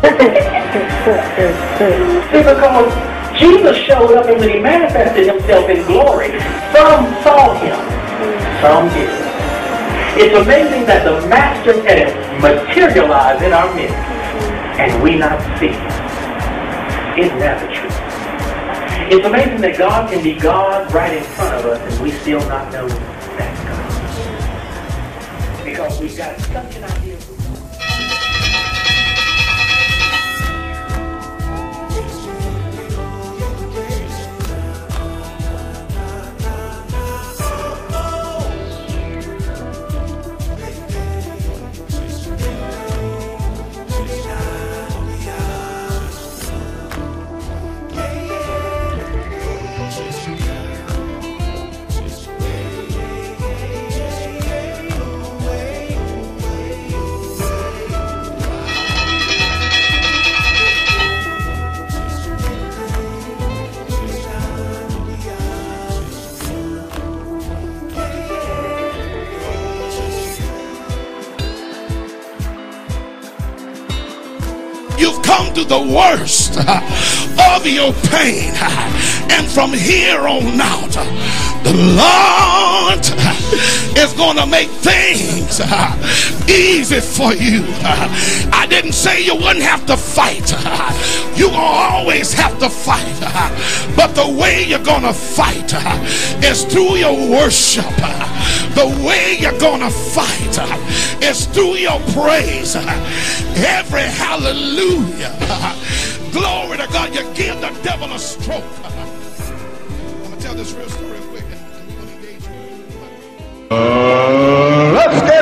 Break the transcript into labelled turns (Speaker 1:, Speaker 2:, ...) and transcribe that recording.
Speaker 1: See, because Jesus showed up and when he manifested himself in glory, some saw him, some didn't. It's amazing that the Master can materialize in our midst and we not see him. Isn't that the truth? It's amazing that God can be God right in front of us and we still not know that's God. Because we've got such an idea
Speaker 2: The worst of your pain. And from here on out, the Lord is going to make things easy for you. I didn't say you wouldn't have to fight. To always have to fight. But the way you're going to fight is through your worship. The way you're going to fight is through your praise. Every hallelujah. Glory to God. You give the devil a stroke. I'm going to tell this real story quick. gonna engage you.
Speaker 3: Uh, let's get